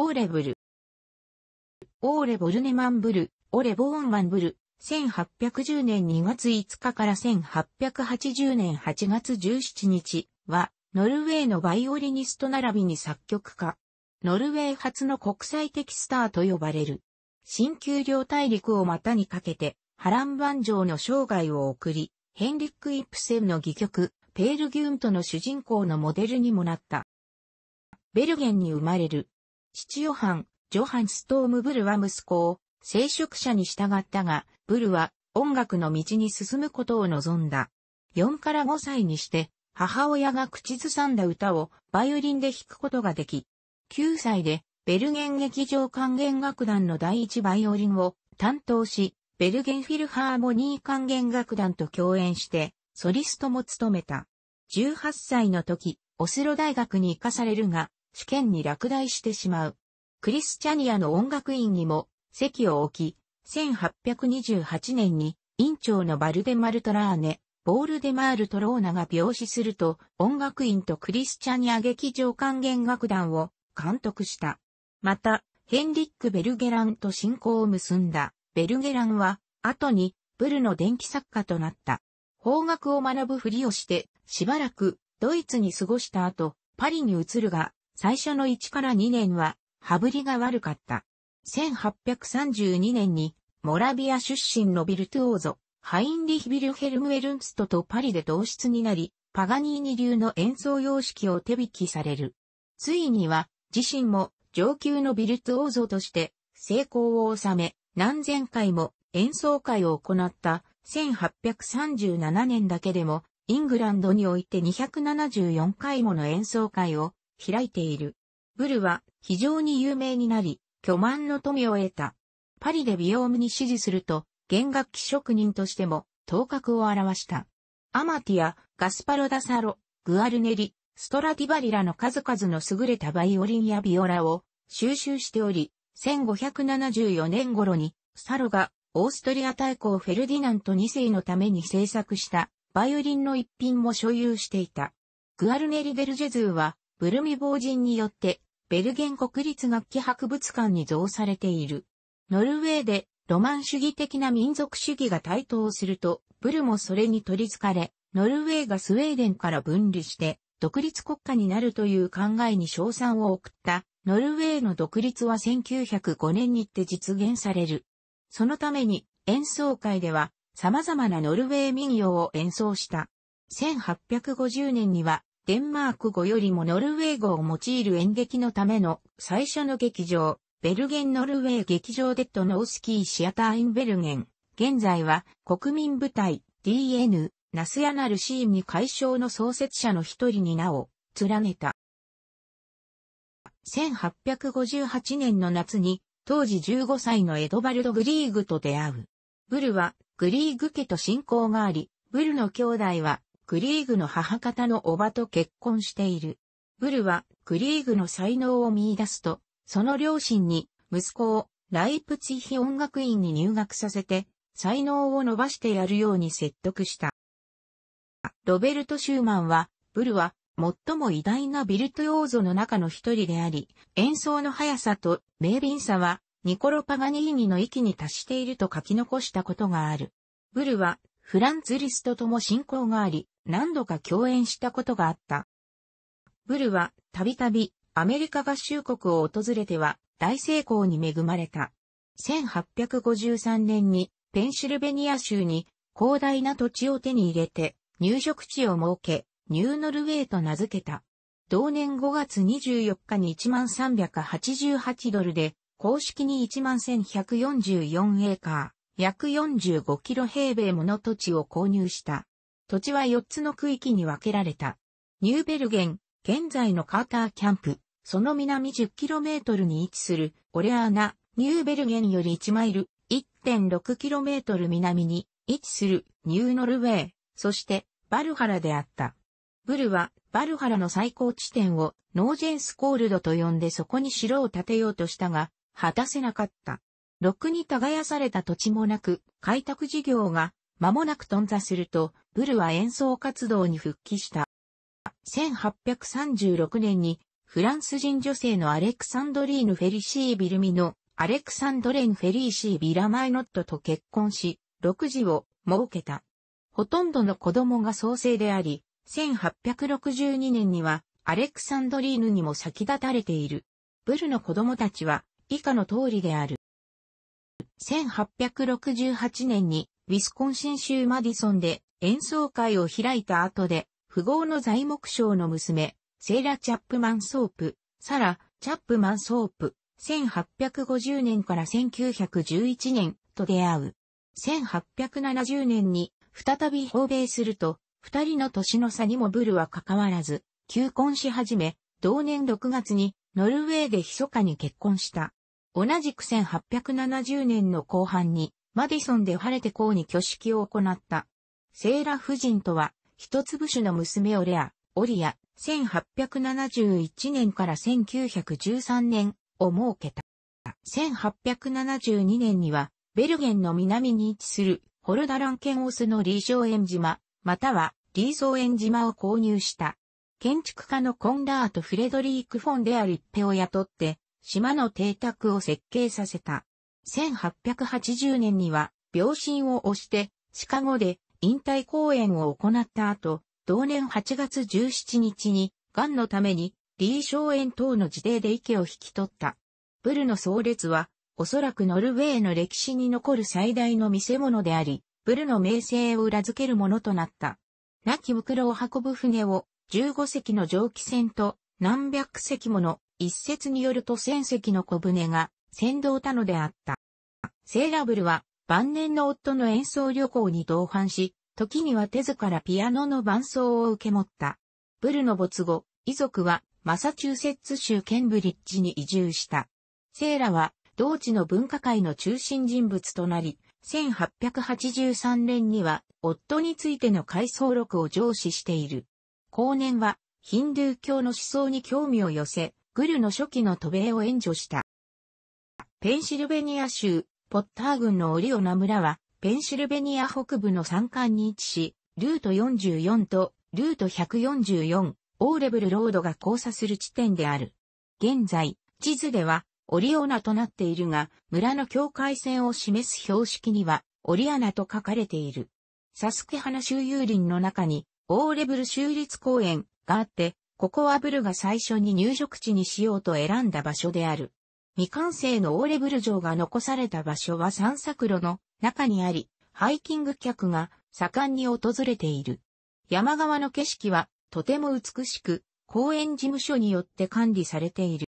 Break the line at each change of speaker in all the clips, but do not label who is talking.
オーレブル。オーレボルネマンブル、オレボーンマンブル、1810年2月5日から1880年8月17日は、ノルウェーのバイオリニスト並びに作曲家。ノルウェー初の国際的スターと呼ばれる。新丘陵大陸を股にかけて、波乱万丈の生涯を送り、ヘンリック・イップセンの戯曲、ペールギュントの主人公のモデルにもなった。ベルゲンに生まれる。父ヨハン、ジョハン・ストームブルは息子を聖職者に従ったが、ブルは音楽の道に進むことを望んだ。4から5歳にして母親が口ずさんだ歌をバイオリンで弾くことができ、9歳でベルゲン劇場管弦楽団の第一バイオリンを担当し、ベルゲンフィルハーモニー管弦楽団と共演してソリストも務めた。18歳の時、オスロ大学に行かされるが、試験に落第してしまう。クリスチャニアの音楽院にも席を置き、1828年に、院長のバルデマルトラーネ、ボールデマールトローナが病死すると、音楽院とクリスチャニア劇場管弦楽団を監督した。また、ヘンリック・ベルゲランと親交を結んだ。ベルゲランは、後に、ブルの電気作家となった。法学を学ぶふりをして、しばらく、ドイツに過ごした後、パリに移るが、最初の1から2年は、羽振りが悪かった。1832年に、モラビア出身のビルトゥオーゾ、ハインリヒ・ビルヘルム・エルンストとパリで同室になり、パガニーニ流の演奏様式を手引きされる。ついには、自身も上級のビルトゥオーゾとして成功を収め、何千回も演奏会を行った1837年だけでも、イングランドにおいて274回もの演奏会を開いている。ブルは非常に有名になり、巨万の富を得た。パリでビオームに指示すると、弦楽器職人としても頭角を現した。アマティア、ガスパロダサロ、グアルネリ、ストラティバリらの数々の優れたバイオリンやビオラを収集しており、1574年頃に、サロがオーストリア大公フェルディナント2世のために制作したバイオリンの一品も所有していた。グアルネリ・デルジェズーは、ブルミ防人によってベルゲン国立楽器博物館に贈されている。ノルウェーでロマン主義的な民族主義が台頭すると、ブルもそれに取り憑かれ、ノルウェーがスウェーデンから分離して独立国家になるという考えに賞賛を送ったノルウェーの独立は1905年にって実現される。そのために演奏会では様々なノルウェー民謡を演奏した。1850年にはデンマーク語よりもノルウェー語を用いる演劇のための最初の劇場、ベルゲンノルウェー劇場デッドノースキーシアターインベルゲン。現在は国民部隊 DN ナスヤナルシーンに解消の創設者の一人に名を連ねた。1858年の夏に当時15歳のエドバルド・グリーグと出会う。ブルはグリーグ家と親交があり、ブルの兄弟はグリーグの母方のおばと結婚している。ブルはグリーグの才能を見出すと、その両親に息子をライプツィヒ音楽院に入学させて、才能を伸ばしてやるように説得した。ロベルト・シューマンは、ブルは最も偉大なビルトヨーゾの中の一人であり、演奏の速さと明敏さは、ニコロ・パガニーニの域に達していると書き残したことがある。ブルは、フランツ・リストとも親交があり、何度か共演したことがあった。ブルはたびたびアメリカ合衆国を訪れては大成功に恵まれた。1853年にペンシルベニア州に広大な土地を手に入れて入植地を設け、ニューノルウェーと名付けた。同年5月24日に1388ドルで公式に11,144エーカー、約45キロ平米もの土地を購入した。土地は4つの区域に分けられた。ニューベルゲン、現在のカーターキャンプ、その南 10km に位置するオレアーナ、ニューベルゲンより1マイル、1.6km 南に位置するニューノルウェー、そしてバルハラであった。ブルはバルハラの最高地点をノージェンスコールドと呼んでそこに城を建てようとしたが、果たせなかった。ろくに耕された土地もなく、開拓事業が間もなく頓挫すると、ブルは演奏活動に復帰した。1836年にフランス人女性のアレクサンドリーヌ・フェリシー・ビルミのアレクサンドレン・フェリーシー・ビラマイノットと結婚し、6児を設けた。ほとんどの子供が創生であり、1862年にはアレクサンドリーヌにも先立たれている。ブルの子供たちは以下の通りである。1868年にウィスコンシン州マディソンで演奏会を開いた後で、富豪の材木商の娘、セーラ・チャップマン・ソープ、サラ・チャップマン・ソープ、1850年から1911年と出会う。1870年に再び訪米すると、二人の年の差にもブルは関わらず、求婚し始め、同年6月にノルウェーで密かに結婚した。同じく1870年の後半に、マディソンで晴れて公に挙式を行った。セーラ夫人とは、一粒種の娘オレア、オリア、1871年から1913年を設けた。1872年には、ベルゲンの南に位置するホルダランケンオスのリーショーエン島、またはリーソーエン島を購入した。建築家のコンラート・フレドリーク・フォン・デアリッペを雇って、島の邸宅を設計させた。1880年には、病身を押して、シカゴで引退公演を行った後、同年8月17日に、癌のために、リー・ショーエン等の自邸で池を引き取った。ブルの葬列は、おそらくノルウェーの歴史に残る最大の見せ物であり、ブルの名声を裏付けるものとなった。亡き袋を運ぶ船を15隻の蒸気船と何百隻もの一説によると1000隻の小舟が先導たのであった。セーラブルは晩年の夫の演奏旅行に同伴し、時には手ずからピアノの伴奏を受け持った。ブルの没後、遺族はマサチューセッツ州ケンブリッジに移住した。セーラは同地の文化界の中心人物となり、1883年には夫についての回想録を上司している。後年はヒンドゥー教の思想に興味を寄せ、グルの初期の渡米を援助した。ペンシルベニア州、ポッター郡のオリオナ村は、ペンシルベニア北部の山間に位置し、ルート44とルート144、オーレブルロードが交差する地点である。現在、地図ではオリオナとなっているが、村の境界線を示す標識には、オリアナと書かれている。サスケ花周遊林の中に、オーレブル州立公園があって、ここはブルが最初に入植地にしようと選んだ場所である。未完成のオーレブル城が残された場所は散策路の中にあり、ハイキング客が盛んに訪れている。山側の景色はとても美しく、公園事務所によって管理されている。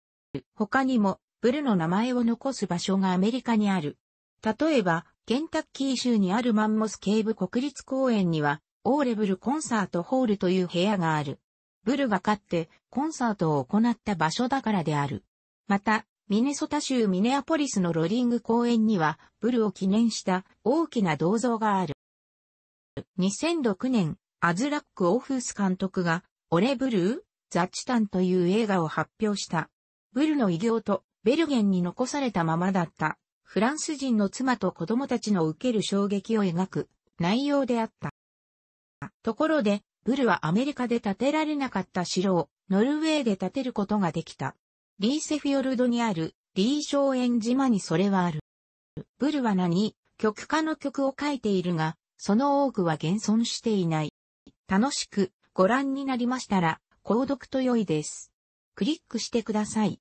他にもブルの名前を残す場所がアメリカにある。例えば、ケンタッキー州にあるマンモス警部国立公園には、オーレブルコンサートホールという部屋がある。ブルが勝ってコンサートを行った場所だからである。また、ミネソタ州ミネアポリスのロリング公園には、ブルを記念した大きな銅像がある。2006年、アズラック・オフース監督が、オレブルー・ザ・チタンという映画を発表した。ブルの偉業とベルゲンに残されたままだったフランス人の妻と子供たちの受ける衝撃を描く内容であった。ところで、ブルはアメリカで建てられなかった城をノルウェーで建てることができた。リーセフィヨルドにあるリーショーエン島にそれはある。ブルは何？曲家の曲を書いているが、その多くは現存していない。楽しくご覧になりましたら、購読と良いです。クリックしてください。